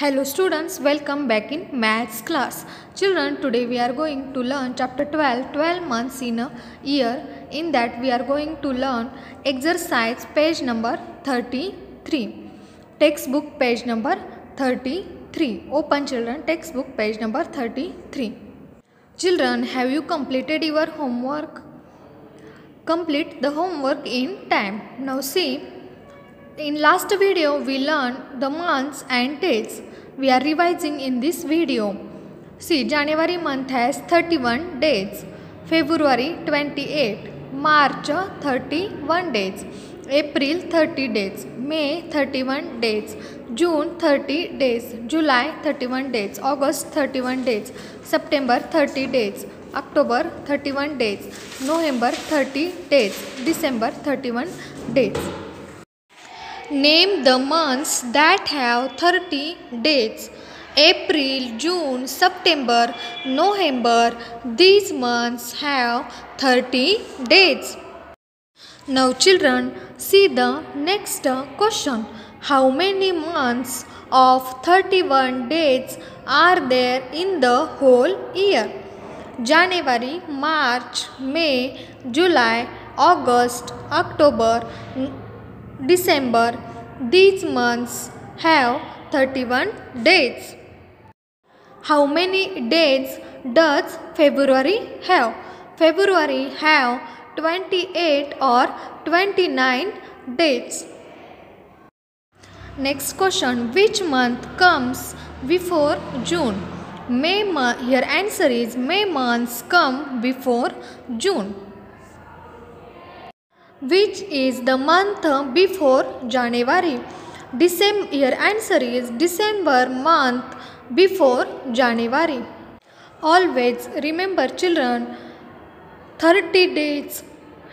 Hello students, welcome back in maths class. Children, today we are going to learn chapter 12, 12 months in a year. In that we are going to learn exercise page number 33. Textbook page number 33. Open children, textbook page number 33. Children, have you completed your homework? Complete the homework in time. Now see, in last video we learned the months and dates. We are revising in this video. See January month has 31 days, February 28, March 31 days, April 30 days, May 31 days, June 30 days, July 31 days, August 31 days, September 30 days, October 31 days, November 30 days, December 31 days. Name the months that have 30 days. April, June, September, November. These months have 30 days. Now, children, see the next question. How many months of 31 days are there in the whole year? January, March, May, July, August, October, December. These months have 31 days. How many days does February have? February have 28 or 29 dates. Next question Which month comes before June? May month, here answer is May months come before June. Which is the month before January? December, here answer is December month before January. Always remember children 30 days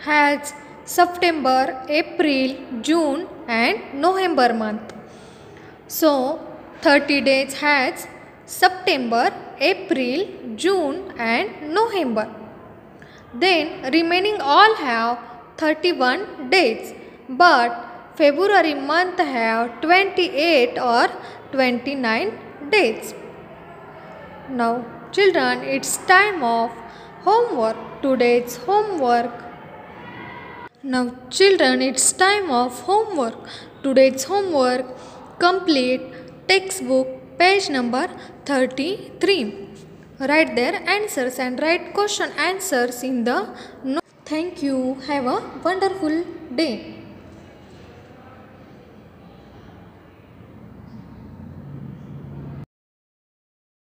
has September, April, June and November month. So 30 days has September, April, June and November. Then remaining all have 31 days but February month have 28 or 29 days. Now children it's time of homework. Today's homework. Now children it's time of homework. Today's homework complete textbook page number 33. Write their answers and write question answers in the note. Thank you. Have a wonderful day.